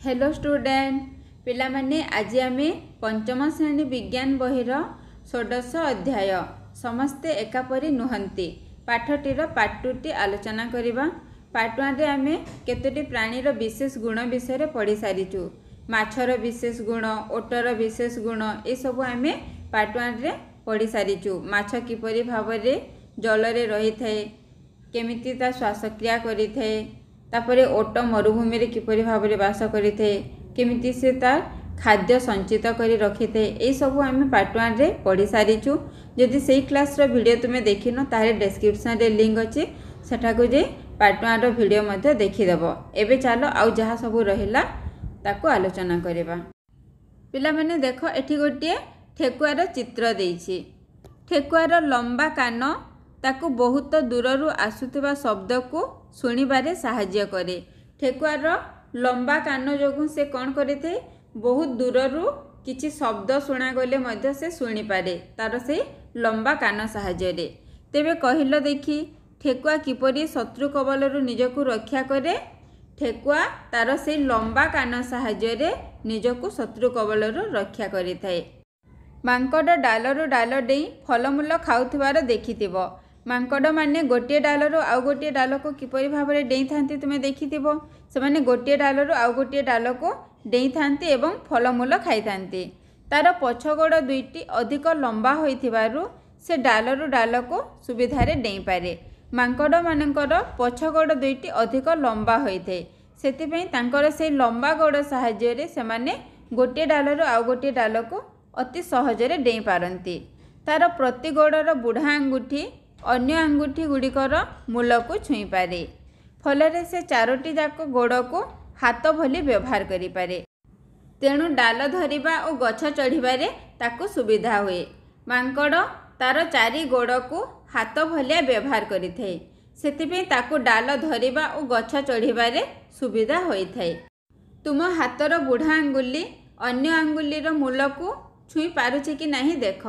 Hello student ପିଲାମାନେ ଆଜି ଆମେ ପଞ୍ଚମ ଶ୍ରେଣୀ ବିଜ୍ଞାନ ବହିର ଷୋଡ଼ଶ ଅଧ୍ୟାୟ। ସମସ୍ତେ ଏକାପରି ନୁହନ୍ତି। ପାଠଟିର ପାର୍ଟ ଟୁଟି ଆଲୋଚନା କରିବା। ପାର୍ଟ ୱାନ୍ରେ ଆମେ କେତୋଟି ପ୍ରାଣୀର ବିଶେଷ ଗୁଣ ବିଷୟରେ ପଢ଼ି ସାରିଛୁ ମାଛର ବିଶେଷ ଗୁଣ ଓଟର ବିଶେଷ ଗୁଣ ଏସବୁ ଆମେ ପାର୍ଟ ୱାନ୍ରେ ପଢ଼ି ସାରିଛୁ ମାଛ କିପରି ଭାବରେ ଜଳରେ ରହିଥାଏ କେମିତି ତା ଶ୍ୱାସକ୍ରିୟା କରିଥାଏ ତାପରେ ଓଟ ମରୁଭୂମିରେ କିପରି ଭାବରେ ବାସ କରିଥାଏ କେମିତି ସେ ତା ଖାଦ୍ୟ ସଞ୍ଚିତ କରି ରଖିଥାଏ ଏଇସବୁ ଆମେ ପାର୍ଟ ୱାନ୍ରେ ପଢ଼ି ସାରିଛୁ। ଯଦି ସେଇ କ୍ଲାସ୍ର ଭିଡ଼ିଓ ତୁମେ ଦେଖିନ ତାହେଲେ ଡେସ୍କ୍ରିପ୍ସନ୍ରେ ଲିଙ୍କ୍ ଅଛି। ସେଠାକୁ ଯାଇ ପାର୍ଟ ୱାନ୍ର ଭିଡ଼ିଓ ମଧ୍ୟ ଦେଖିଦେବ। ଏବେ ଚାଲ ଆଉ ଯାହା ସବୁ ରହିଲା ତାକୁ ଆଲୋଚନା କରିବା। ପିଲାମାନେ ଦେଖ ଏଠି ଗୋଟିଏ ଠେକୁଆର ଚିତ୍ର ଦେଇଛି। ଠେକୁଆର ଲମ୍ବା କାନ ତାକୁ ବହୁତ ଦୂରରୁ ଆସୁଥିବା ଶବ୍ଦକୁ ଶୁଣିବାରେ ସାହାଯ୍ୟ କରେ। ଠେକୁଆର ଲମ୍ବା କାନ ଯୋଗୁଁ ସେ କ'ଣ କରିଥାଏ? ବହୁତ ଦୂରରୁ କିଛି ଶବ୍ଦ ଶୁଣାଗଲେ ମଧ୍ୟ ସେ ଶୁଣିପାରେ ତାର ସେଇ ଲମ୍ବା କାନ ସାହାଯ୍ୟରେ। ତେବେ କହିଲ ଦେଖି ଠେକୁଆ କିପରି ଶତ୍ରୁ କବଲରୁ ନିଜକୁ ରକ୍ଷା କରେ? ଠେକୁଆ ତାର ସେଇ ଲମ୍ବା କାନ ସାହାଯ୍ୟରେ ନିଜକୁ ଶତ୍ରୁ କବଲରୁ ରକ୍ଷା କରିଥାଏ। ମାଙ୍କଡ଼ ଡାଲରୁ ଡାଲ ଡେଇଁ ଫଳମୂଳ ଖାଉଥିବାର ଦେଖିଥିବ। ମାଙ୍କଡ଼ମାନେ ଗୋଟିଏ ଡାଲରୁ ଆଉ ଗୋଟିଏ ଡାଲକୁ କିପରି ଭାବରେ ଡେଇଁଥାନ୍ତି ତୁମେ ଦେଖିଥିବ? ସେମାନେ ଗୋଟିଏ ଡାଲରୁ ଆଉ ଗୋଟିଏ ଡାଲକୁ ଡେଇଁଥାନ୍ତି ଏବଂ ଫଳମୂଳ ଖାଇଥାନ୍ତି। ତାର ପଛ ଗୋଡ଼ ଦୁଇଟି ଅଧିକ ଲମ୍ବା ହୋଇଥିବାରୁ ସେ ଡାଲରୁ ଡାଲକୁ ସୁବିଧାରେ ଡେଇଁପାରେ। ମାଙ୍କଡ଼ମାନଙ୍କର ପଛ ଗୋଡ଼ ଦୁଇଟି ଅଧିକ ଲମ୍ବା ହୋଇଥାଏ। ସେଥିପାଇଁ ତାଙ୍କର ସେଇ ଲମ୍ବା ଗୋଡ଼ ସାହାଯ୍ୟରେ ସେମାନେ ଗୋଟିଏ ଡାଲରୁ ଆଉ ଗୋଟିଏ ଡାଲକୁ ଅତି ସହଜରେ ଡେଇଁ ପାରନ୍ତି ତାର ପ୍ରତି ଗୋଡ଼ର ବୁଢ଼ା ଆଙ୍ଗୁଠି ଅନ୍ୟ ଆଙ୍ଗୁଠି ଗୁଡ଼ିକର ମୂଳକୁ ଛୁଇଁପାରେ। ଫଳରେ ସେ ଚାରୋଟି ଯାକ ଗୋଡ଼କୁ ହାତ ଭଳି ବ୍ୟବହାର କରିପାରେ। ତେଣୁ ଡାଲ ଧରିବା ଓ ଗଛ ଚଢ଼ିବାରେ ତାକୁ ସୁବିଧା ହୁଏ। ମାଙ୍କଡ଼ ତାର ଚାରି ଗୋଡ଼କୁ ହାତ ଭଳିଆ ବ୍ୟବହାର କରିଥାଏ। ସେଥିପାଇଁ ତାକୁ ଡାଲ ଧରିବା ଓ ଗଛ ଚଢ଼ିବାରେ ସୁବିଧା ହୋଇଥାଏ। ତୁମ ହାତର ବୁଢ଼ା ଆଙ୍ଗୁଳି ଅନ୍ୟ ଆଙ୍ଗୁଳିର ମୂଳକୁ ଛୁଇଁ ପାରୁଛି କି ନାହିଁ ଦେଖ।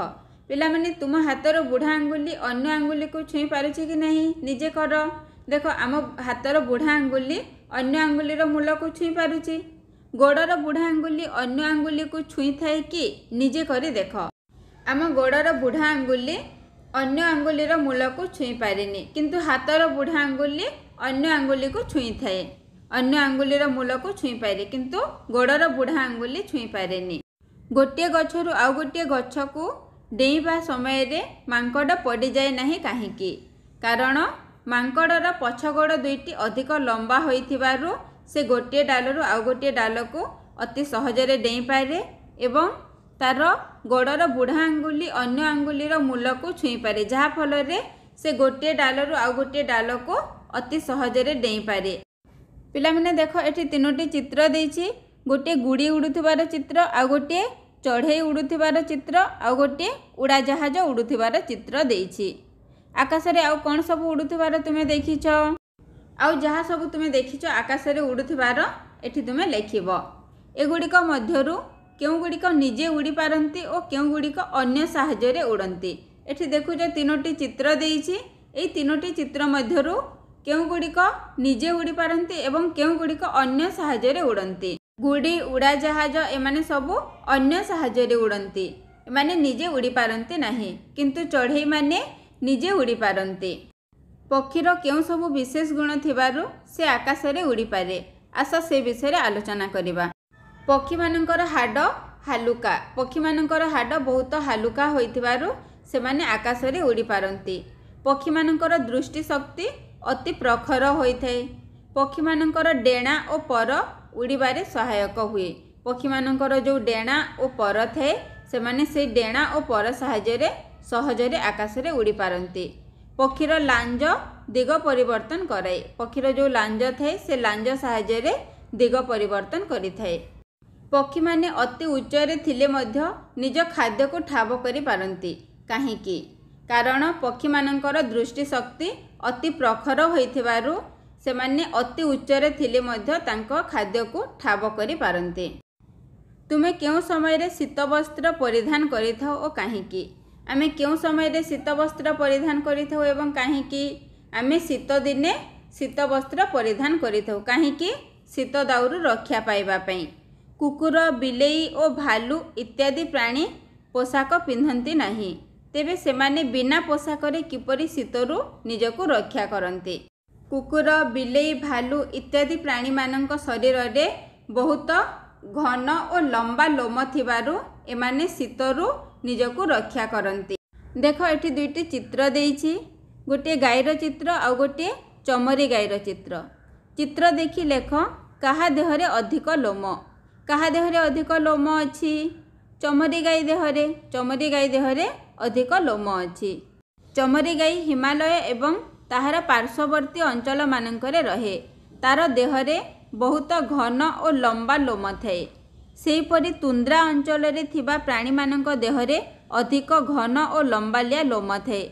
ପିଲାମାନେ ତୁମ ହାତର ବୁଢ଼ା ଆଙ୍ଗୁଳି ଅନ୍ୟ ଆଙ୍ଗୁଳିକୁ ଛୁଇଁ ପାରୁଛି କି ନାହିଁ? ନିଜେ କର। ଦେଖ ଆମ ହାତର ବୁଢ଼ା ଆଙ୍ଗୁଳି ଅନ୍ୟ ଆଙ୍ଗୁଳିର ମୂଳକୁ ଛୁଇଁ ପାରୁଛି। ଗୋଡ଼ର ବୁଢ଼ା ଆଙ୍ଗୁଳି ଅନ୍ୟ ଆଙ୍ଗୁଳିକୁ ଛୁଇଁଥାଏ କି? ନିଜେ କରି ଦେଖ। ଆମ ଗୋଡ଼ର ବୁଢ଼ା ଆଙ୍ଗୁଳି ଅନ୍ୟ ଆଙ୍ଗୁଳିର ମୂଳକୁ ଛୁଇଁ ପାରିନି କିନ୍ତୁ ହାତର ବୁଢ଼ା ଆଙ୍ଗୁଳି ଅନ୍ୟ ଆଙ୍ଗୁଳିକୁ ଛୁଇଁଥାଏ। ଅନ୍ୟ ଆଙ୍ଗୁଳିର ମୂଳକୁ ଛୁଇଁପାରେ କିନ୍ତୁ ଗୋଡ଼ର ବୁଢ଼ା ଆଙ୍ଗୁଳି ଛୁଇଁପାରେନି ଗୋଟିଏ ଗଛରୁ ଆଉ ଗୋଟିଏ ଗଛକୁ ଡେଇଁବା ସମୟରେ ମାଙ୍କଡ଼ ପଡ଼ିଯାଏ ନାହିଁ କାହିଁକି? କାରଣ ମାଙ୍କଡ଼ର ପଛ ଗୋଡ଼ ଦୁଇଟି ଅଧିକ ଲମ୍ବା ହୋଇଥିବାରୁ ସେ ଗୋଟିଏ ଡାଲରୁ ଆଉ ଗୋଟିଏ ଡାଲକୁ ଅତି ସହଜରେ ଡେଇଁପାରେ ଏବଂ ତାର ଗୋଡ଼ର ବୁଢ଼ା ଆଙ୍ଗୁଳି ଅନ୍ୟ ଆଙ୍ଗୁଳିର ମୂଳକୁ ଛୁଇଁପାରେ ଯାହାଫଳରେ ସେ ଗୋଟିଏ ଡାଲରୁ ଆଉ ଗୋଟିଏ ଡାଲକୁ ଅତି ସହଜରେ ଡେଇଁପାରେ। ପିଲାମାନେ ଦେଖ ଏଠି ତିନୋଟି ଚିତ୍ର ଦେଇଛି। ଗୋଟିଏ ଗୁଡ଼ି ଉଡ଼ୁଥିବାର ଚିତ୍ର ଆଉ ଗୋଟିଏ ଚଢ଼େଇ ଉଡ଼ୁଥିବାର ଚିତ୍ର ଆଉ ଗୋଟିଏ ଉଡ଼ାଜାହାଜ ଉଡ଼ୁଥିବାର ଚିତ୍ର ଦେଇଛି। ଆକାଶରେ ଆଉ କ'ଣ ସବୁ ଉଡ଼ୁଥିବାର ତୁମେ ଦେଖିଛ? ଆଉ ଯାହା ସବୁ ତୁମେ ଦେଖିଛ ଆକାଶରେ ଉଡ଼ୁଥିବାର ଏଠି ତୁମେ ଲେଖିବ। ଏଗୁଡ଼ିକ ମଧ୍ୟରୁ କେଉଁଗୁଡ଼ିକ ନିଜେ ଉଡ଼ି ପାରନ୍ତି ଓ କେଉଁଗୁଡ଼ିକ ଅନ୍ୟ ସାହାଯ୍ୟରେ ଉଡ଼ନ୍ତି। ଏଠି ଦେଖୁଛ ତିନୋଟି ଚିତ୍ର ଦେଇଛି। ଏଇ ତିନୋଟି ଚିତ୍ର ମଧ୍ୟରୁ କେଉଁଗୁଡ଼ିକ ନିଜେ ଉଡ଼ି ପାରନ୍ତି ଏବଂ କେଉଁଗୁଡ଼ିକ ଅନ୍ୟ ସାହାଯ୍ୟରେ ଉଡ଼ନ୍ତି। ଗୁଡ଼ି ଉଡ଼ାଜାହାଜ ଏମାନେ ସବୁ ଅନ୍ୟ ସାହାଯ୍ୟରେ ଉଡ଼ନ୍ତି। ଏମାନେ ନିଜେ ଉଡ଼ି ପାରନ୍ତି ନାହିଁ କିନ୍ତୁ ଚଢ଼େଇମାନେ ନିଜେ ଉଡ଼ି ପାରନ୍ତି ପକ୍ଷୀର କେଉଁ ସବୁ ବିଶେଷ ଗୁଣ ଥିବାରୁ ସେ ଆକାଶରେ ଉଡ଼ିପାରେ। ଆସ ସେ ବିଷୟରେ ଆଲୋଚନା କରିବା। ପକ୍ଷୀମାନଙ୍କର ହାଡ଼ ହାଲୁକା। ପକ୍ଷୀମାନଙ୍କର ହାଡ଼ ବହୁତ ହାଲୁକା ହୋଇଥିବାରୁ ସେମାନେ ଆକାଶରେ ଉଡ଼ି ପାରନ୍ତି ପକ୍ଷୀମାନଙ୍କର ଦୃଷ୍ଟି ଶକ୍ତି ଅତି ପ୍ରଖର ହୋଇଥାଏ। ପକ୍ଷୀମାନଙ୍କର ଡେଣା ଓ ପର ଉଡ଼ିବାରେ ସହାୟକ ହୁଏ। ପକ୍ଷୀମାନଙ୍କର ଯେଉଁ ଡେଣା ଓ ପର ଥାଏ ସେମାନେ ସେଇ ଡେଣା ଓ ପର ସାହାଯ୍ୟରେ ସହଜରେ ଆକାଶରେ ଉଡ଼ି ପାରନ୍ତି। ପକ୍ଷୀର ଲାଞ୍ଜ ଦିଗ ପରିବର୍ତ୍ତନ କରାଏ। ପକ୍ଷୀର ଯେଉଁ ଲାଞ୍ଜ ଥାଏ ସେ ଲାଞ୍ଜ ସାହାଯ୍ୟରେ ଦିଗ ପରିବର୍ତ୍ତନ କରିଥାଏ। ପକ୍ଷୀମାନେ ଅତି ଉଚ୍ଚରେ ଥିଲେ ମଧ୍ୟ ନିଜ ଖାଦ୍ୟକୁ ଠାବ କରିପାରନ୍ତି କାହିଁକି? କାରଣ ପକ୍ଷୀମାନଙ୍କର ଦୃଷ୍ଟି ଶକ୍ତି ଅତି ପ୍ରଖର ହୋଇଥିବାରୁ ସେମାନେ ଅତି ଉଚ୍ଚରେ ଥିଲେ ମଧ୍ୟ ତାଙ୍କ ଖାଦ୍ୟକୁ ଠାବ କରିପାରନ୍ତି ତୁମେ କେଉଁ ସମୟରେ ଶୀତ ବସ୍ତ୍ର ପରିଧାନ କରିଥାଉ ଓ କାହିଁକି? ଆମେ କେଉଁ ସମୟରେ ଶୀତ ବସ୍ତ୍ର ପରିଧାନ କରିଥାଉ ଏବଂ କାହିଁକି? ଆମେ ଶୀତ ଦିନେ ଶୀତ ବସ୍ତ୍ର ପରିଧାନ କରିଥାଉ କାହିଁକି? ଶୀତ ଦାଉରୁ ରକ୍ଷା ପାଇବା ପାଇଁ। କୁକୁର ବିଲେଇ ଓ ଭାଲୁ ଇତ୍ୟାଦି ପ୍ରାଣୀ ପୋଷାକ ପିନ୍ଧନ୍ତି ନାହିଁ। ତେବେ ସେମାନେ ବିନା ପୋଷାକରେ କିପରି ଶୀତରୁ ନିଜକୁ ରକ୍ଷା କରନ୍ତି? କୁକୁର ବିଲେଇ ଭାଲୁ ଇତ୍ୟାଦି ପ୍ରାଣୀମାନଙ୍କ ଶରୀରରେ ବହୁତ ଘନ ଓ ଲମ୍ବା ଲୋମ ଥିବାରୁ ଏମାନେ ଶୀତରୁ ନିଜକୁ ରକ୍ଷା କରନ୍ତି। ଦେଖ ଏଠି ଦୁଇଟି ଚିତ୍ର ଦେଇଛି। ଗୋଟିଏ ଗାଈର ଚିତ୍ର ଆଉ ଗୋଟିଏ ଚମରି ଗାଈର ଚିତ୍ର। ଚିତ୍ର ଦେଖି ଲେଖ କାହା ଦେହରେ ଅଧିକ ଲୋମ? କାହା ଦେହରେ ଅଧିକ ଲୋମ ଅଛି? ଚମରି ଗାଈ ଦେହରେ? ଚମରି ଗାଈ ଦେହରେ ଅଧିକ ଲୋମ ଅଛି। ଚମରି ଗାଈ ହିମାଳୟ ଏବଂ ତାହାର ପାର୍ଶ୍ୱବର୍ତ୍ତୀ ଅଞ୍ଚଳମାନଙ୍କରେ ରହେ। ତାର ଦେହରେ ବହୁତ ଘନ ଓ ଲମ୍ବା ଲୋମ ଥାଏ। ସେହିପରି ତୁନ୍ଦ୍ରା ଅଞ୍ଚଳରେ ଥିବା ପ୍ରାଣୀମାନଙ୍କ ଦେହରେ ଅଧିକ ଘନ ଓ ଲମ୍ବାଲିଆ ଲୋମ ଥାଏ।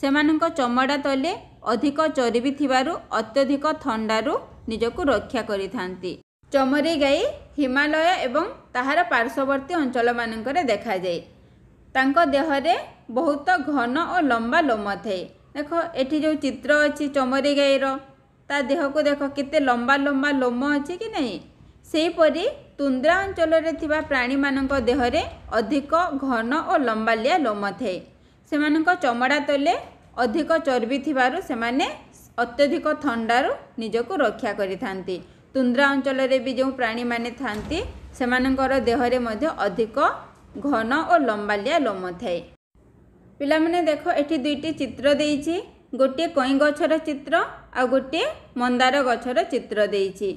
ସେମାନଙ୍କ ଚମଡ଼ା ତଳେ ଅଧିକ ଚର୍ବି ଥିବାରୁ ଅତ୍ୟଧିକ ଥଣ୍ଡାରୁ ନିଜକୁ ରକ୍ଷା କରିଥାନ୍ତି। ଚମରି ଗାଈ ହିମାଳୟ ଏବଂ ତାହାର ପାର୍ଶ୍ୱବର୍ତ୍ତୀ ଅଞ୍ଚଳମାନଙ୍କରେ ଦେଖାଯାଏ। ତାଙ୍କ ଦେହରେ ବହୁତ ଘନ ଓ ଲମ୍ବା ଲୋମ ଥାଏ। ଦେଖ ଏଠି ଯେଉଁ ଚିତ୍ର ଅଛି ଚମରି ଗାଈର ତା ଦେହକୁ ଦେଖ କେତେ ଲମ୍ବା ଲମ୍ବା ଲୋମ ଅଛି କି ନାହିଁ? ସେହିପରି ତୁନ୍ଦ୍ରା ଅଞ୍ଚଳରେ ଥିବା ପ୍ରାଣୀମାନଙ୍କ ଦେହରେ ଅଧିକ ଘନ ଓ ଲମ୍ବାଲିଆ ଲୋମ ଥାଏ। ସେମାନଙ୍କ ଚମଡ଼ା ତଳେ ଅଧିକ ଚର୍ବି ଥିବାରୁ ସେମାନେ ଅତ୍ୟଧିକ ଥଣ୍ଡାରୁ ନିଜକୁ ରକ୍ଷା କରିଥାନ୍ତି। ତୁନ୍ଦ୍ରା ଅଞ୍ଚଳରେ ବି ଯେଉଁ ପ୍ରାଣୀମାନେ ଥାନ୍ତି ସେମାନଙ୍କର ଦେହରେ ମଧ୍ୟ ଅଧିକ ଘନ ଓ ଲମ୍ବାଲିଆ ଲୋମ ଥାଏ। ପିଲାମାନେ ଦେଖ ଏଠି ଦୁଇଟି ଚିତ୍ର ଦେଇଛି। ଗୋଟିଏ କଇଁ ଗଛର ଚିତ୍ର ଆଉ ଗୋଟିଏ ମନ୍ଦାର ଗଛର ଚିତ୍ର ଦେଇଛି।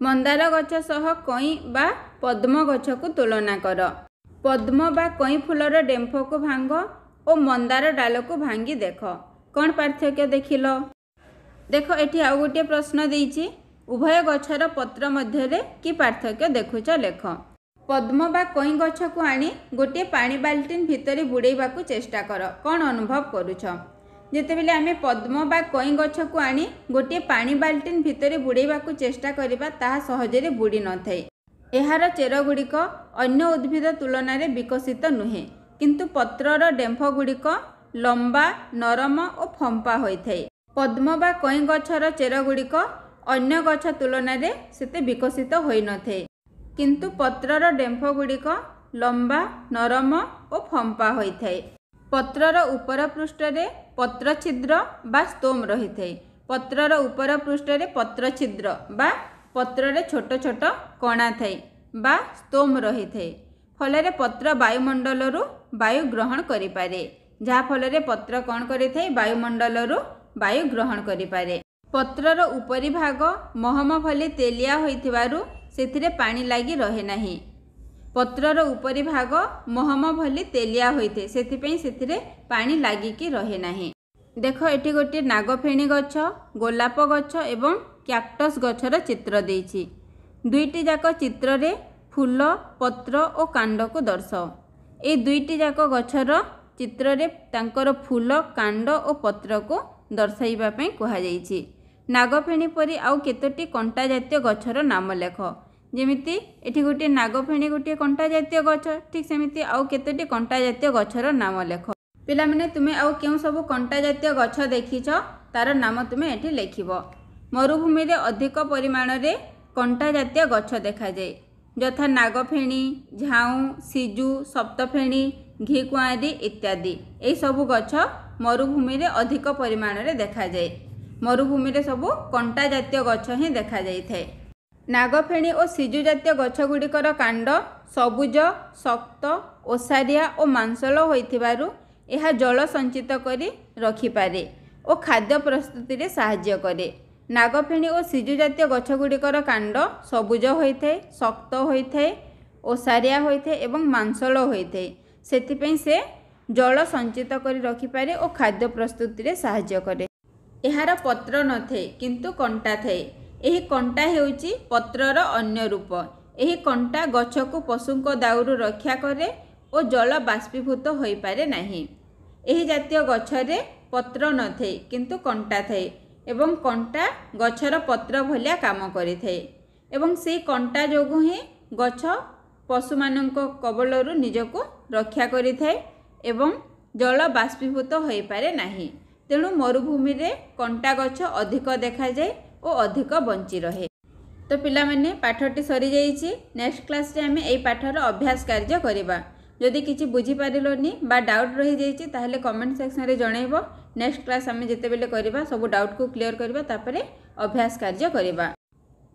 ମନ୍ଦାର ଗଛ ସହ କଇଁ ବା ପଦ୍ମ ଗଛକୁ ତୁଳନା କର। ପଦ୍ମ ବା କଇଁ ଫୁଲର ଡେମ୍ଫକୁ ଭାଙ୍ଗ ଓ ମନ୍ଦାର ଡାଲକୁ ଭାଙ୍ଗି ଦେଖ। କ'ଣ ପାର୍ଥକ୍ୟ ଦେଖିଲ? ଦେଖ ଏଠି ଆଉ ଗୋଟିଏ ପ୍ରଶ୍ନ ଦେଇଛି। ଉଭୟ ଗଛର ପତ୍ର ମଧ୍ୟରେ କି ପାର୍ଥକ୍ୟ ଦେଖୁଛ ଲେଖ। ପଦ୍ମ ବା କଇଁ ଗଛକୁ ଆଣି ଗୋଟିଏ ପାଣି ବାଲ୍ଟିନ୍ ଭିତରେ ବୁଡ଼େଇବାକୁ ଚେଷ୍ଟା କର। କ'ଣ ଅନୁଭବ କରୁଛ? ଯେତେବେଳେ ଆମେ ପଦ୍ମ ବା କଇଁ ଗଛକୁ ଆଣି ଗୋଟିଏ ପାଣି ବାଲ୍ଟିନ୍ ଭିତରେ ବୁଡ଼େଇବାକୁ ଚେଷ୍ଟା କରିବା ତାହା ସହଜରେ ବୁଡ଼ି ନଥାଏ ଏହାର ଚେରଗୁଡ଼ିକ ଅନ୍ୟ ଉଦ୍ଭିଦ ତୁଳନାରେ ବିକଶିତ ନୁହେଁ କିନ୍ତୁ ପତ୍ରର ଡେମ୍ଫ ଗୁଡ଼ିକ ଲମ୍ବା ନରମ ଓ ଫମ୍ପା ହୋଇଥାଏ। ପଦ୍ମ ବା କଇଁ ଗଛର ଚେରଗୁଡ଼ିକ ଅନ୍ୟ ଗଛ ତୁଳନାରେ ସେତେ ବିକଶିତ ହୋଇନଥାଏ କିନ୍ତୁ ପତ୍ରର ଡେମ୍ଫ ଗୁଡ଼ିକ ଲମ୍ବା ନରମ ଓ ଫମ୍ପା ହୋଇଥାଏ। ପତ୍ରର ଉପର ପୃଷ୍ଠରେ ପତ୍ର ଛିଦ୍ର ବା ସ୍ତୋମ ରହିଥାଏ। ପତ୍ରର ଉପର ପୃଷ୍ଠରେ ପତ୍ର ଛିଦ୍ର ବା ପତ୍ରରେ ଛୋଟ ଛୋଟ କଣା ଥାଏ ବା ସ୍ତୋମ ରହିଥାଏ। ଫଳରେ ପତ୍ର ବାୟୁମଣ୍ଡଳରୁ ବାୟୁ ଗ୍ରହଣ କରିପାରେ। ଯାହାଫଳରେ ପତ୍ର କ'ଣ କରିଥାଏ? ବାୟୁମଣ୍ଡଳରୁ ବାୟୁ ଗ୍ରହଣ କରିପାରେ। ପତ୍ରର ଉପରି ଭାଗ ମହମ ଭଳି ତେଲିଆ ହୋଇଥିବାରୁ ସେଥିରେ ପାଣି ଲାଗି ରହେ ନାହିଁ। ପତ୍ରର ଉପରି ଭାଗ ମହମ ଭଳି ତେଲିଆ ହୋଇଥାଏ ସେଥିପାଇଁ ସେଥିରେ ପାଣି ଲାଗିକି ରହେ ନାହିଁ। ଦେଖ ଏଠି ଗୋଟିଏ ନାଗଫେଣି ଗଛ ଗୋଲାପ ଗଛ ଏବଂ କ୍ୟାକ୍ଟସ୍ ଗଛର ଚିତ୍ର ଦେଇଛି। ଦୁଇଟି ଯାକ ଚିତ୍ରରେ ଫୁଲ ପତ୍ର ଓ କାଣ୍ଡକୁ ଦର୍ଶାଅ। ଏହି ଦୁଇଟି ଯାକ ଗଛର ଚିତ୍ରରେ ତାଙ୍କର ଫୁଲ କାଣ୍ଡ ଓ ପତ୍ରକୁ ଦର୍ଶାଇବା ପାଇଁ କୁହାଯାଇଛି। ନାଗଫେଣି ପରି ଆଉ କେତୋଟି କଣ୍ଟା ଜାତୀୟ ଗଛର ନାମ ଲେଖ। ଯେମିତି ଏଠି ଗୋଟିଏ ନାଗଫେଣି ଗୋଟିଏ କଣ୍ଟା ଜାତୀୟ ଗଛ ଠିକ୍ ସେମିତି ଆଉ କେତୋଟି କଣ୍ଟା ଜାତୀୟ ଗଛର ନାମ ଲେଖ। ପିଲାମାନେ ତୁମେ ଆଉ କେଉଁ ସବୁ କଣ୍ଟା ଜାତୀୟ ଗଛ ଦେଖିଛ? ତାର ନାମ ତୁମେ ଏଠି ଲେଖିବ। ମରୁଭୂମିରେ ଅଧିକ ପରିମାଣରେ କଣ୍ଟା ଜାତୀୟ ଗଛ ଦେଖାଯାଏ। ଯଥା ନାଗଫେଣି ଝାଉଁ ସିଜୁ ସପ୍ତଫେଣି ଘିକୁଆଁରୀ ଇତ୍ୟାଦି। ଏହିସବୁ ଗଛ ମରୁଭୂମିରେ ଅଧିକ ପରିମାଣରେ ଦେଖାଯାଏ। ମରୁଭୂମିରେ ସବୁ କଣ୍ଟା ଜାତୀୟ ଗଛ ହିଁ ଦେଖାଯାଇଥାଏ। ନାଗଫେଣି ଓ ସିଜୁ ଜାତୀୟ ଗଛଗୁଡ଼ିକର କାଣ୍ଡ ସବୁଜ ଶକ୍ତ ଓସାରିଆ ଓ ମାଂସଳ ହୋଇଥିବାରୁ ଏହା ଜଳ ସଞ୍ଚିତ କରି ରଖିପାରେ ଓ ଖାଦ୍ୟ ପ୍ରସ୍ତୁତିରେ ସାହାଯ୍ୟ କରେ। ନାଗଫେଣି ଓ ସିଜୁ ଜାତୀୟ ଗଛଗୁଡ଼ିକର କାଣ୍ଡ ସବୁଜ ହୋଇଥାଏ ଶକ୍ତ ହୋଇଥାଏ ଓସାରିଆ ହୋଇଥାଏ ଏବଂ ମାଂସଳ ହୋଇଥାଏ। ସେଥିପାଇଁ ସେ ଜଳ ସଞ୍ଚିତ କରି ରଖିପାରେ ଓ ଖାଦ୍ୟ ପ୍ରସ୍ତୁତିରେ ସାହାଯ୍ୟ କରେ। ଏହାର ପତ୍ର ନଥାଏ କିନ୍ତୁ କଣ୍ଟା ଥାଏ। ଏହି କଣ୍ଟା ହେଉଛି ପତ୍ରର ଅନ୍ୟ ରୂପ। ଏହି କଣ୍ଟା ଗଛକୁ ପଶୁଙ୍କ ଦାଉରୁ ରକ୍ଷା କରେ ଓ ଜଳ ବାଷ୍ପୀଭୂତ ହୋଇପାରେ ନାହିଁ। ଏହି ଜାତୀୟ ଗଛରେ ପତ୍ର ନଥାଏ କିନ୍ତୁ କଣ୍ଟା ଥାଏ ଏବଂ କଣ୍ଟା ଗଛର ପତ୍ର ଭଳିଆ କାମ କରିଥାଏ। ଏବଂ ସେହି କଣ୍ଟା ଯୋଗୁଁ ହିଁ ଗଛ ପଶୁମାନଙ୍କ କବଳରୁ ନିଜକୁ ରକ୍ଷା କରିଥାଏ ଏବଂ ଜଳ ବାଷ୍ପୀଭୂତ ହୋଇପାରେ ନାହିଁ। ତେଣୁ ମରୁଭୂମିରେ କଣ୍ଟା ଗଛ ଅଧିକ ଦେଖାଯାଏ ଓ ଅଧିକ ବଞ୍ଚି ରହେ। ତ ପିଲାମାନେ ପାଠଟି ସରିଯାଇଛି ନେକ୍ସଟ କ୍ଲାସ୍ରେ ଆମେ ଏଇ ପାଠର ଅଭ୍ୟାସ କାର୍ଯ୍ୟ କରିବା। ଯଦି କିଛି ବୁଝିପାରିଲନି ବା ଡାଉଟ୍ ରହିଯାଇଛି ତାହେଲେ କମେଣ୍ଟ ସେକ୍ସନରେ ଜଣାଇବ। ନେକ୍ସଟ କ୍ଲାସ୍ ଆମେ ଯେତେବେଳେ କରିବା ସବୁ ଡାଉଟ୍କୁ କ୍ଲିଅର୍ କରିବା ତାପରେ ଅଭ୍ୟାସ କାର୍ଯ୍ୟ କରିବା।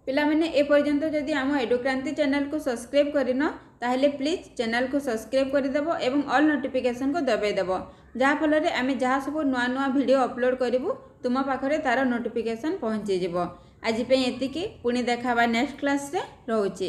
ପିଲାମାନେ ଏପର୍ଯ୍ୟନ୍ତ ଯଦି ଆମ ଏଡୁକ୍ରାନ୍ତି ଚ୍ୟାନେଲକୁ ସବସ୍କ୍ରାଇବ୍ କରିନ ତାହେଲେ ପ୍ଲିଜ୍ ଚ୍ୟାନେଲକୁ ସବସ୍କ୍ରାଇବ୍ କରିଦେବ ଏବଂ ଅଲ୍ ନୋଟିଫିକେସନକୁ ଦବାଇଦେବ ଯାହାଫଳରେ ଆମେ ଯାହା ସବୁ ନୂଆ ନୂଆ ଭିଡ଼ିଓ ଅପଲୋଡ଼ କରିବୁ ତୁମ ପାଖରେ ତା'ର ନୋଟିଫିକେସନ୍ ପହଞ୍ଚିଯିବ। ଆଜି ପାଇଁ ଏତିକି। ପୁଣି ଦେଖା ହେବା ନେକ୍ସଟ କ୍ଲାସ୍ରେ ରହୁଛି।